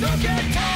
took it time.